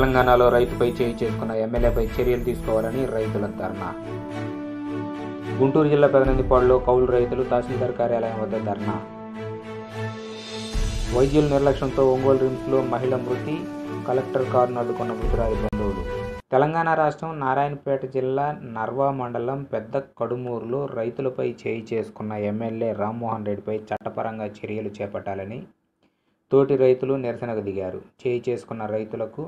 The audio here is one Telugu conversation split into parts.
తెలంగాణలో రైతుపై చేయి చేసుకున్న ఎమ్మెల్యేపై చర్యలు తీసుకోవాలని రైతుల ధర్నా. గుంటూరు జిల్లా పెదనందిపాడులో కౌలు రైతులు తహసీల్దార్ కార్యాలయం వద్ద ధర్నా. వైద్యుల నిర్లక్ష్యంతో ఒంగోలు రిమ్స్లో మహిళ మృతి కలెక్టర్ కారును అడ్డుకున్న మృతురాలి బంధువులు. తెలంగాణ రాష్ట్రం నారాయణపేట జిల్లా నర్వా మండలం పెద్ద కడుమూరులో రైతులపై చేయి చేసుకున్న ఎమ్మెల్యే రామ్మోహన్ రెడ్డిపై చట్టపరంగా చర్యలు చేపట్టాలని తోటి రైతులు నిరసనకు దిగారు. చేయి చేసుకున్న రైతులకు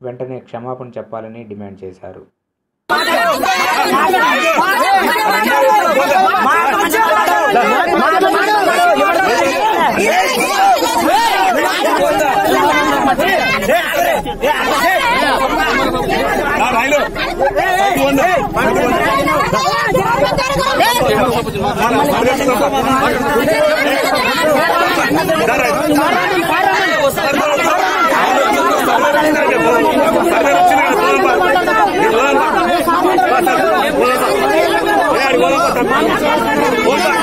వెంటనే క్షమాపణ చెప్పాలని డిమాండ్ చేశారు. కాదు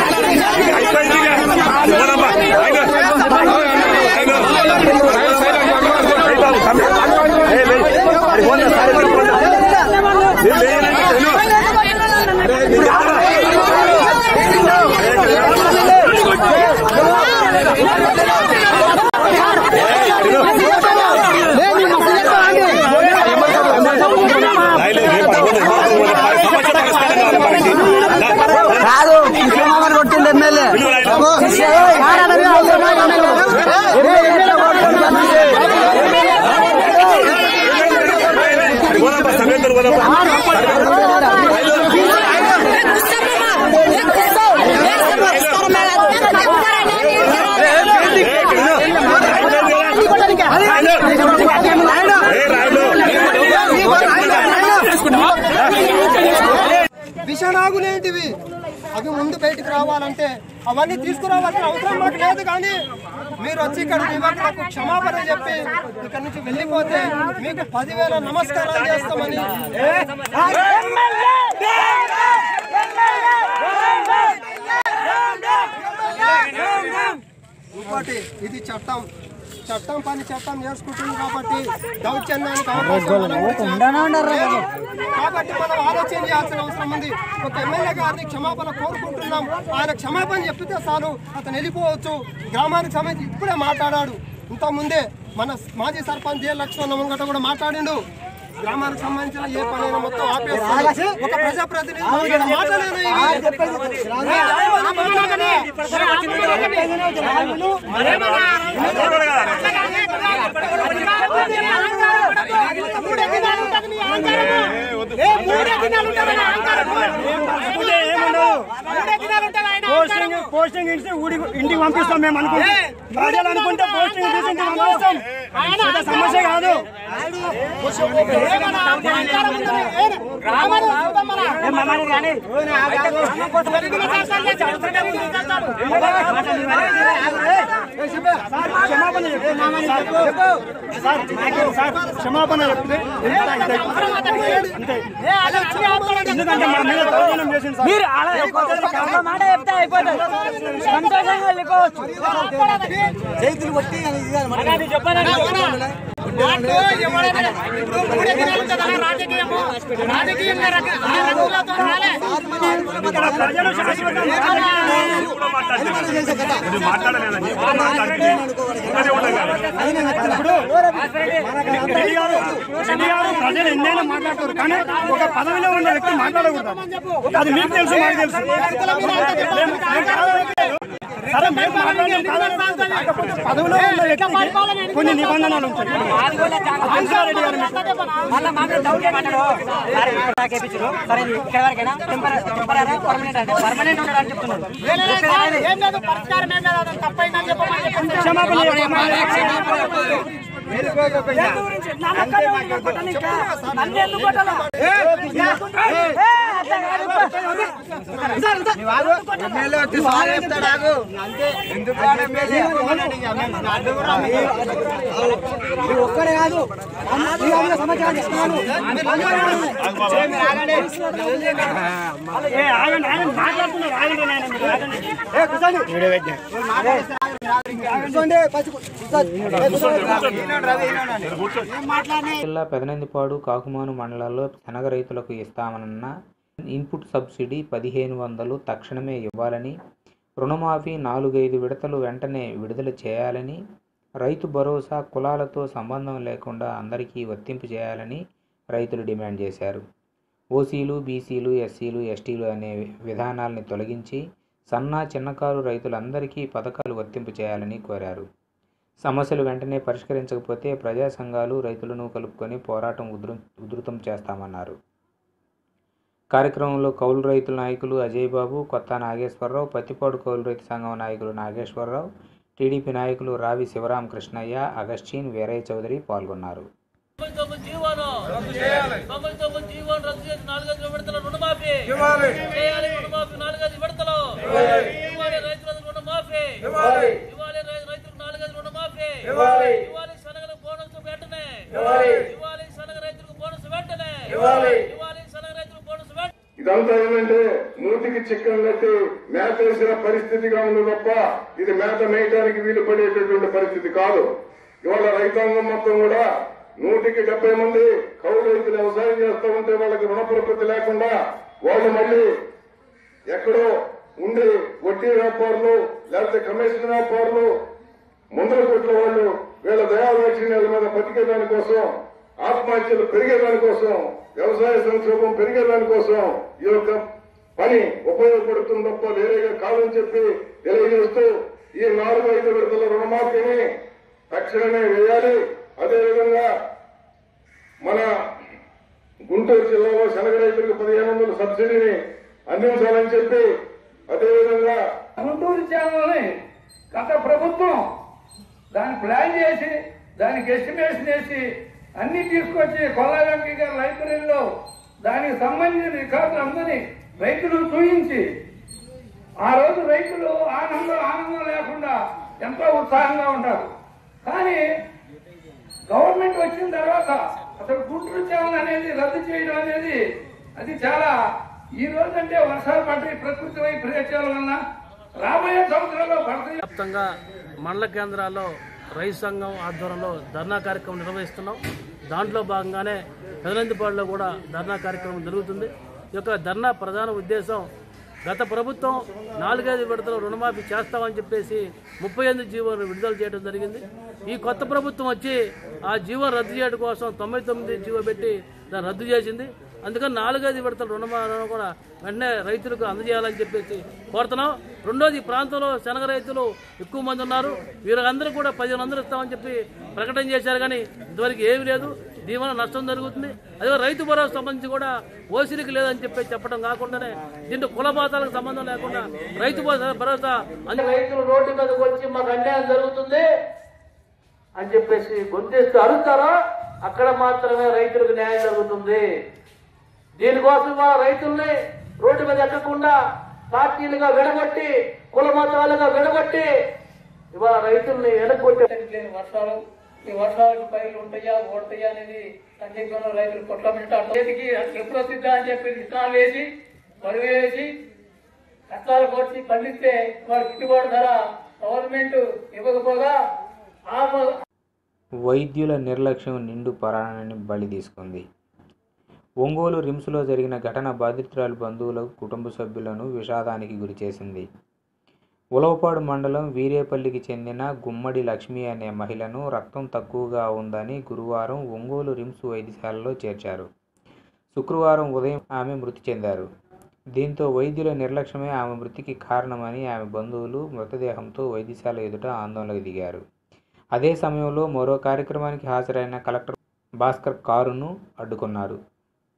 విషనాగులేంటివి. అవి ముందు బయటికి రావాలంటే అవన్నీ తీసుకురావాల్సిన అవసరం మాకు లేదు కానీ మీరు వచ్చి ఇక్కడ యువకులకు క్షమాపణ చెప్పి ఇక్కడ నుంచి వెళ్ళిపోతే మీకు పదివేల నమస్కారాలు చేస్తామని. ఇంకోటి ఇది చట్టం. చట్టం పని చట్టం చేసుకుంటుంది కాబట్టి దౌర్జన్యానికి. కాబట్టి మనం ఆలోచన చేయాల్సిన అవసరం ఉంది. ఒక ఎమ్మెల్యే గారిని క్షమాపణ కోరుకుంటున్నాం. ఆయన క్షమాపణ చెప్పితే చాలు అతను వెళ్ళిపోవచ్చు. గ్రామానికి సంబంధించి ఇప్పుడే మాట్లాడాడు. ఇంత ముందే మన మాజీ సర్పంచ్ ఏ లక్ష్మణ ముంగట కూడా మాట్లాడిండు. గ్రామానికి సంబంధించిన ఏ పనైనా మొత్తం ఆపేస్తారు ఒక ప్రజాప్రతినిధి ఇక్కడ మాట్లాడలేదు ఇవి. ఏ, మన మాట్లాడనే. పోస్టింగ్ పోస్టింగ్ ఇచ్చి ఊడి ఇంటికి పంపిస్తాం మేము అనుకుంటే. ప్రజలు అనుకుంటే పోస్టింగ్ ఇంటికి పంపిస్తాం. పెద్ద సమస్య కాదు. క్షమాపణ ఎందుకంటే మా మీద దౌర్జన్యం చేసింది సార్. మీరు అలా ఒక మాట చెప్తే అయిపోతుంది. సంతోషంగా వెళ్ళిపోవచ్చు. చేతులు కొట్టి ఇక్కడ ప్రజలు శాశ్వతంగా ఇప్పుడు రెడ్డి గారు రెడ్డి గారు ప్రజలు ఎన్నైనా మాట్లాడతారు కానీ ఒక పదవిలో ఉన్న వ్యక్తి మాట్లాడకూడదు. అది మీకు తెలుసు మాకు తెలుసు. సరే మేము మాట్లాడలేం కాదనట్లేదు. కాకపోతే పదవిలో ఉన్న వ్యక్తికి కొన్ని నిబంధనలు ఉంటాయి. గారు క్షమాపణ ఒక్కడే కాదు సమాచారం ఇస్తున్నాను జిల్లా పెదనందిపాడు కాకుమాను మండలాల్లో శనగ రైతులకు ఇస్తామన్న ఇన్పుట్ సబ్సిడీ పదిహేను వందలు తక్షణమే ఇవ్వాలని రుణమాఫీ నాలుగైదు విడతలు వెంటనే విడుదల చేయాలని రైతు భరోసా కులాలతో సంబంధం లేకుండా అందరికీ వర్తింపు చేయాలని రైతులు డిమాండ్ చేశారు. ఓసీలు బీసీలు ఎస్సీలు ఎస్టీలు అనే విధానాల్ని తొలగించి సన్న చిన్నకారు రైతులందరికీ పథకాలు వర్తింపు చేయాలని కోరారు. సమస్యలు వెంటనే పరిష్కరించకపోతే ప్రజా సంఘాలు రైతులను కలుపుకొని పోరాటం ఉధృ ఉధృతం చేస్తామన్నారు. కార్యక్రమంలో కౌలు రైతుల నాయకులు అజయ్ బాబు కొత్త నాగేశ్వరరావు పత్తిపాడు కౌలు రైతు సంఘం నాయకులు నాగేశ్వరరావు టీడీపీ నాయకులు రావి శివరాం కృష్ణయ్య అగస్టిన్ వీరయ్య చౌదరి పాల్గొన్నారు. తొమ్మిది చిక్కం కట్టి మేత వేసిన పరిస్థితిగా ఉంది తప్ప ఇది మేత మేయటానికి వీలు పడేటటువంటి పరిస్థితి కాదు. ఇవాళ రైతాంగం మొత్తం కూడా నూటికి డెబ్బై మంది కౌలు రైతులు వ్యవసాయం చేస్తూ ఉంటే వాళ్ళకి రుణ ప్రపత్తి లేకుండా వాళ్ళు మళ్ళీ ఎక్కడో ఉండి వడ్డీ వ్యాపారులు లేకపోతే కమిషన్ వ్యాపారులు ముందర కొట్ల వాళ్ళు వీళ్ళ దయాదాక్షిణ్యాల మీద బతికేదానికోసం ఆత్మహత్యలు పెరిగేదానికోసం వ్యవసాయ సంక్షోభం పెరిగేదానికోసం ఈ యొక్క పని ఉపయోగపడుతుంది తప్ప వేరేగా కాదని చెప్పి తెలియజేస్తూ ఈ నాలుగు ఐదు విడతల రుణమాఫీని తక్షణమే వేయాలి. అదేవిధంగా మన గుంటూరు జిల్లాలో శనగ రైతులకు పదిహేను వందల సబ్సిడీని అందించాలని చెప్పి అదేవిధంగా గుంటూరు జిల్లాలోని గత ప్రభుత్వం దాన్ని ప్లాన్ చేసి దానికి ఎస్టిమేషన్ వేసి అన్ని తీసుకొచ్చి కొల్లా వెంకయ్య గారి లైబ్రరీలో దానికి సంబంధించిన రికార్డులు అందరినీ రైతులు చూయించి ఆ రోజు రైతులు ఆనందం ఆనందం లేకుండా ఎంతో ఉత్సాహంగా ఉంటారు. కానీ గవర్నమెంట్ వచ్చిన తర్వాత అసలు గుంటూరు ఛానల్ అనేది రద్దు చేయడం అనేది అది చాలా ఈ రోజు అంటే వర్షాలు పడ్డాయి ప్రకృతి వైపరీత్యాల వలన. రాబోయే సంవత్సరాల్లో వ్యాప్తంగా మండల కేంద్రాల్లో రైతు సంఘం ఆధ్వర్యంలో ధర్నా కార్యక్రమం నిర్వహిస్తున్నాం. దాంట్లో భాగంగానే పెదనందిపాడులో కూడా ధర్నా కార్యక్రమం జరుగుతుంది. యొక్క ధర్నా ప్రధాన ఉద్దేశం గత ప్రభుత్వం నాలుగైదు విడతలు రుణమాఫీ చేస్తామని చెప్పేసి ముప్పై ఎనిమిది జీవోలు విడుదల చేయడం జరిగింది. ఈ కొత్త ప్రభుత్వం వచ్చి ఆ జీవో రద్దు చేయడం కోసం తొంభై తొమ్మిది జీవో పెట్టి దాన్ని రద్దు చేసింది. అందుకని నాలుగైదు విడతల రుణమాఫీ కూడా వెంటనే రైతులకు అందజేయాలని చెప్పేసి కోరుతున్నాం. రెండోది ఈ ప్రాంతంలో శనగ రైతులు ఎక్కువ మంది ఉన్నారు. వీరందరూ కూడా పదిహేను వందలు ఇస్తామని చెప్పి ప్రకటన చేశారు కానీ ఇంతవరకు ఏమీ లేదు. దీనివల్ల నష్టం జరుగుతుంది. అదే రైతు భరోసా సంబంధించి కూడా ఓసీలకు లేదని చెప్పి చెప్పడం కాకుండానే దీంట్లో కులపాతాలకు సంబంధం లేకుండా రైతు భరోసా- భరోసా అంది రైతులు రోడ్డు మీదకి వచ్చి మాకు అన్యాయం జరుగుతుంది అని చెప్పేసి గొంతేస్తూ అడుగుతారా అక్కడ మాత్రమే రైతులకు న్యాయం జరుగుతుంది. దీనికోసం ఇవాళ రైతుల్ని రోడ్డు మీద ఎక్కకుండా పార్టీలుగా విడగొట్టి కుల మతాలుగా విడగొట్టి ఇవాళ రైతుల్ని వెనక్కొట్టి వర్షాలు ఈ వర్షాలకు పైర్లు ఉంటాయా ఓడతాయా అనేది సందిగ్ధంలో రైతులు కొట్టమంటారు చేతికి ఎప్పుడు వస్తుందా అని చెప్పి విత్తనాలు వేసి పరుగు వేసి కష్టాలు కోర్చి పండిస్తే వారి గిట్టుబాటు ధర గవర్నమెంట్ ఇవ్వకపోగా ఆ వైద్యుల నిర్లక్ష్యం నిండు పరాణాన్ని బలి తీసుకుంది. ఒంగోలు రిమ్స్లో జరిగిన ఘటన బాధితురాలు బంధువులకు కుటుంబ సభ్యులను విషాదానికి గురిచేసింది. ఉలవపాడు మండలం వీరేపల్లికి చెందిన గుమ్మడి లక్ష్మి అనే మహిళను రక్తం తక్కువగా ఉందని గురువారం ఒంగోలు రిమ్స్ వైద్యశాలలో చేర్చారు. శుక్రవారం ఉదయం ఆమె మృతి చెందారు. దీంతో వైద్యుల నిర్లక్ష్యమే ఆమె మృతికి కారణమని ఆమె బంధువులు మృతదేహంతో వైద్యశాల ఎదుట ఆందోళనకు దిగారు. అదే సమయంలో మరో కార్యక్రమానికి హాజరైన కలెక్టర్ భాస్కర్ కారును అడ్డుకున్నారు.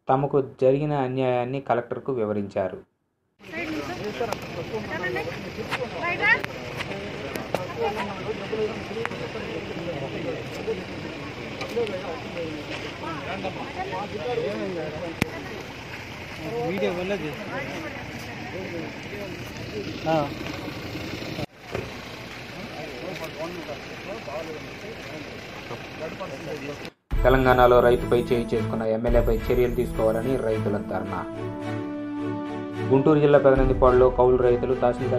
తమకు జరిగిన అన్యాయాన్ని కలెక్టర్కు వివరించారు. తెలంగాణలో రైతుపై చేయి చేసుకున్న ఎమ్మెల్యేపై చర్యలు తీసుకోవాలని రైతుల ధర్నా. గుంటూరు జిల్లా పెదనందిపాడులో కౌలు రైతులు తహసీల్దార్